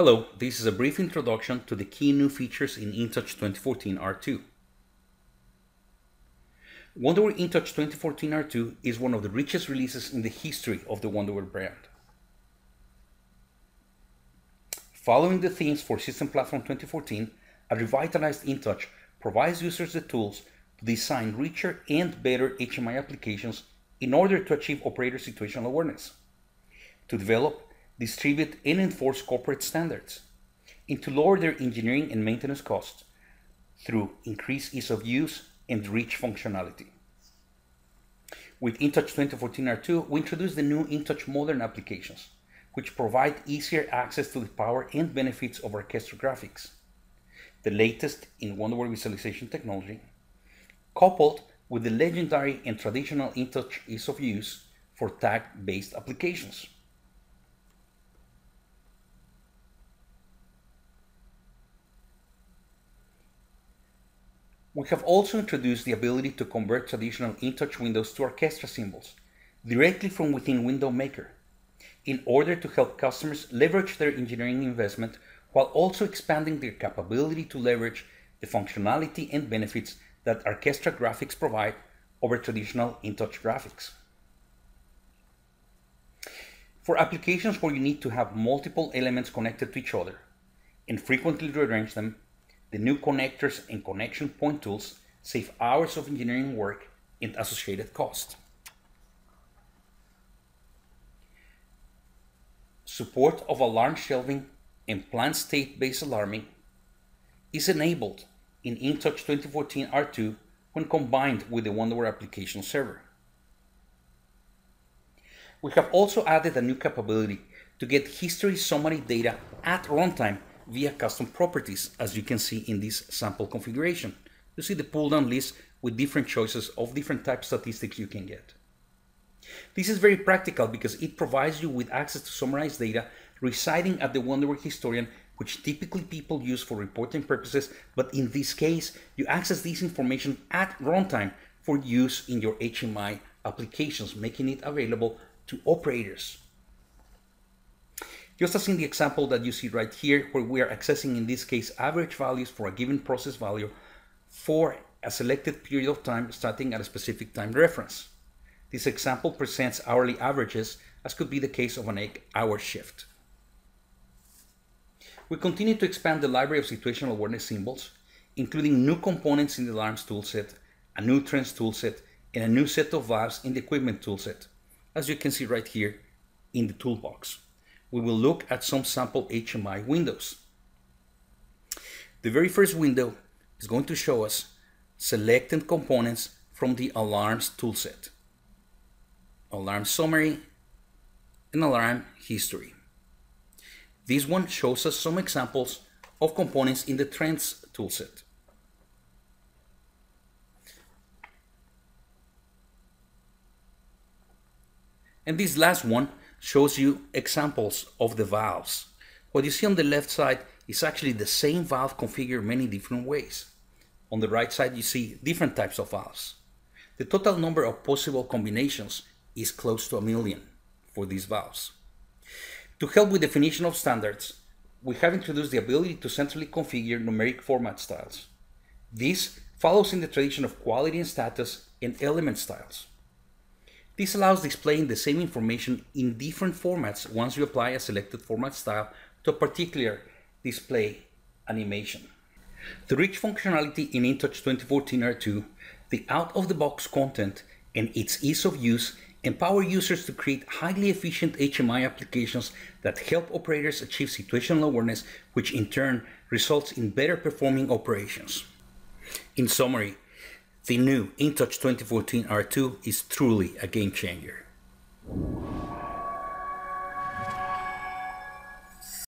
Hello, this is a brief introduction to the key new features in InTouch 2014 R2. Wonderware InTouch 2014 R2 is one of the richest releases in the history of the Wonderware brand. Following the themes for System Platform 2014, a revitalized InTouch provides users the tools to design richer and better HMI applications in order to achieve operator situational awareness, to develop distribute and enforce corporate standards, and to lower their engineering and maintenance costs through increased ease of use and rich functionality. With InTouch 2014 R2, we introduced the new InTouch Modern applications, which provide easier access to the power and benefits of ArchestrA graphics, the latest in Wonderware visualization technology, coupled with the legendary and traditional InTouch ease of use for tag-based applications. We have also introduced the ability to convert traditional InTouch windows to ArchestrA symbols directly from within Window Maker in order to help customers leverage their engineering investment while also expanding their capability to leverage the functionality and benefits that ArchestrA graphics provide over traditional InTouch graphics. For applications where you need to have multiple elements connected to each other and frequently rearrange them, the new connectors and connection point tools save hours of engineering work and associated cost. Support of alarm shelving and plant state-based alarming is enabled in InTouch 2014 R2 when combined with the Wonderware application server. We have also added a new capability to get history summary data at runtime via custom properties, as you can see in this sample configuration. You see the pull-down list with different choices of different type statistics you can get. This is very practical because it provides you with access to summarized data residing at the Wonderware historian, which typically people use for reporting purposes, but in this case, you access this information at runtime for use in your HMI applications, making it available to operators just as in the example that you see right here, where we are accessing, in this case, average values for a given process value for a selected period of time starting at a specific time reference. This example presents hourly averages, as could be the case of an 8-hour shift. We continue to expand the library of situational awareness symbols, including new components in the alarms toolset, a new trends toolset, and a new set of valves in the equipment toolset, as you can see right here in the toolbox we will look at some sample HMI windows. The very first window is going to show us selected components from the alarms toolset. Alarm summary and alarm history. This one shows us some examples of components in the trends toolset. And this last one shows you examples of the valves. What you see on the left side is actually the same valve configured many different ways. On the right side, you see different types of valves. The total number of possible combinations is close to a million for these valves. To help with definition of standards, we have introduced the ability to centrally configure numeric format styles. This follows in the tradition of quality and status and element styles. This allows displaying the same information in different formats once you apply a selected format style to a particular display animation. The rich functionality in InTouch 2014 R2, the out-of-the-box content, and its ease of use empower users to create highly efficient HMI applications that help operators achieve situational awareness, which in turn results in better performing operations. In summary, the new InTouch 2014 R2 is truly a game changer.